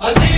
Aziz!